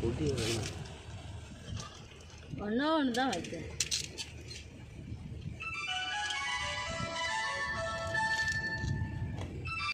பொடி ஒன்றா ஒன்று தான் வைக்கிறேன்